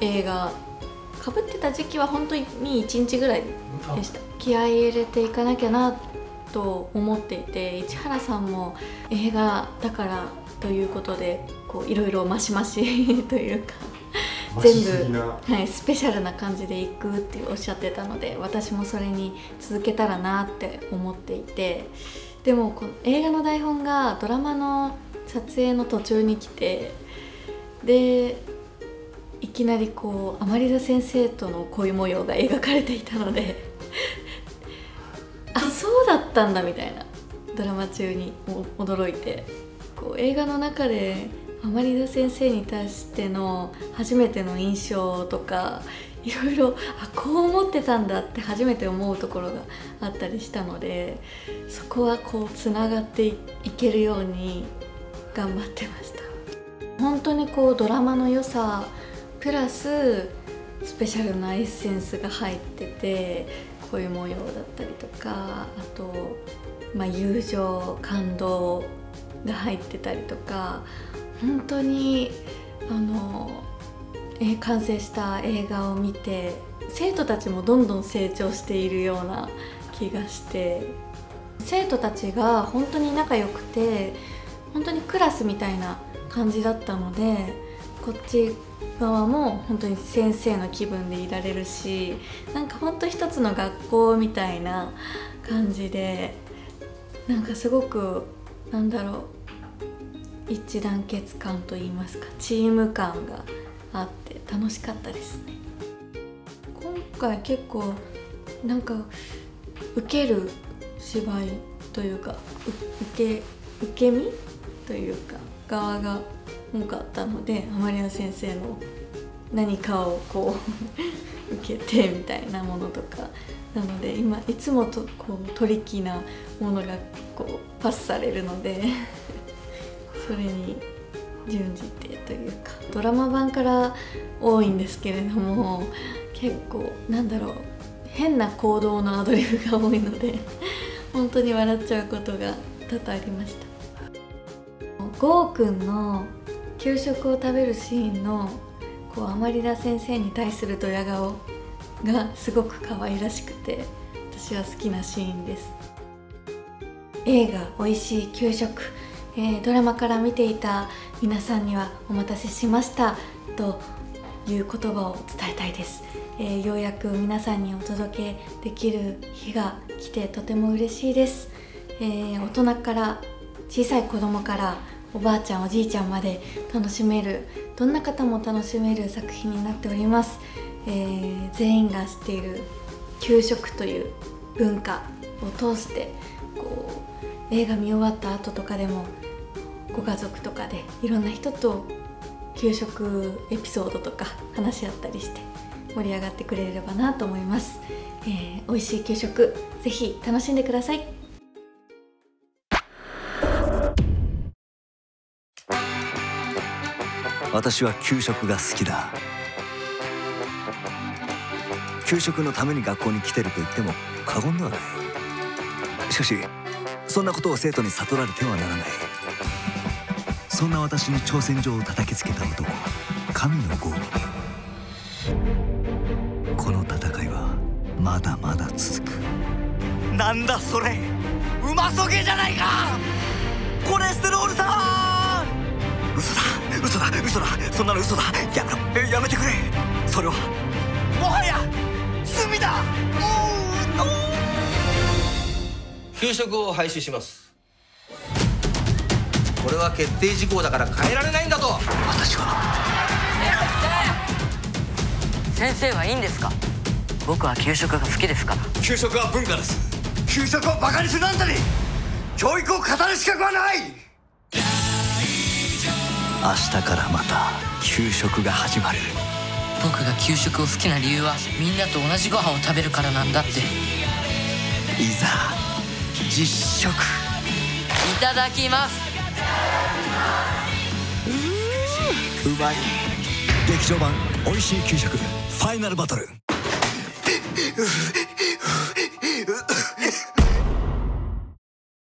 映画かぶってた時期は本当に1日ぐらいでした。気合い入れていかなきゃなと思っていて市原さんも映画だからということでこういろいろマシマシ というか全部、はい、スペシャルな感じでいくっておっしゃってたので私もそれに続けたらなって思っていてでもこの映画の台本がドラマの撮影の途中に来てでいきなりこう甘利田先生との恋模様が描かれていたので あそうだったんだみたいなドラマ中に驚いてこう映画の中で甘利田先生に対しての初めての印象とかいろいろあこう思ってたんだって初めて思うところがあったりしたのでそこはこうつながっていけるように頑張ってました。本当にこうドラマの良さプラススペシャルなエッセンスが入ってて恋模様だったりとかあと、まあ、友情感動が入ってたりとか本当にあのえ完成した映画を見て生徒たちもどんどん成長しているような気がして生徒たちが本当に仲良くて本当にクラスみたいな感じだったのでこっち側も本当に先生の気分でいられるしなんか本当一つの学校みたいな感じでなんかすごくなんだろう一致団結感といいますかチーム感があって楽しかったですね。今回結構なんか受ける芝居というか受け受け身というか側が多かったのでマリア先生の何かをこう 受けてみたいなものとかなので今いつもとこうトリキーなものがこうパスされるので それに準じてというかドラマ版から多いんですけれども結構なんだろう変な行動のアドリブが多いので本当に笑っちゃうことが多々ありました。ゴーくんの給食を食べるシーンのこうアマリラ先生に対するドヤ顔がすごく可愛らしくて私は好きなシーンです。映画「おいしい給食」えー、ドラマから見ていた皆さんにはお待たせしました。という言葉を伝えたいです、えー、ようやく皆さんにお届けできる日が来てとても嬉しいです、えー、大人から小さい子供からおばあちゃんおじいちゃんまで楽しめるどんな方も楽しめる作品になっております、えー、全員が知っている給食という文化を通してこう映画見終わった後とかでもご家族とかでいろんな人と給食エピソードとか話し合ったりして盛り上がってくれればなと思います、えー、美味しい給食ぜひ楽しんでください。私は給食が好きだ。給食のために学校に来てると言っても過言ではない。しかしそんなことを生徒に悟られてはならない。そんな私に挑戦状を叩きつけた男神の号。この戦いはまだまだ続く。なんだそれ。うまそげじゃないか。コレステロールさん嘘だ。そんなの嘘だ。やめろやめてくれ。それはもはや罪だ。おうの給食を廃止します。これは決定事項だから変えられないんだと。私は。先生はいいんですか？僕は給食が好きですから。給食は文化です。給食をバカにするあんたに教育を語る資格はない明日からまた給食が始まる。僕が給食を好きな理由はみんなと同じご飯を食べるからなんだって。いざ実食。いただきます。うまい。劇場版「おいしい給食」ファイナルバトル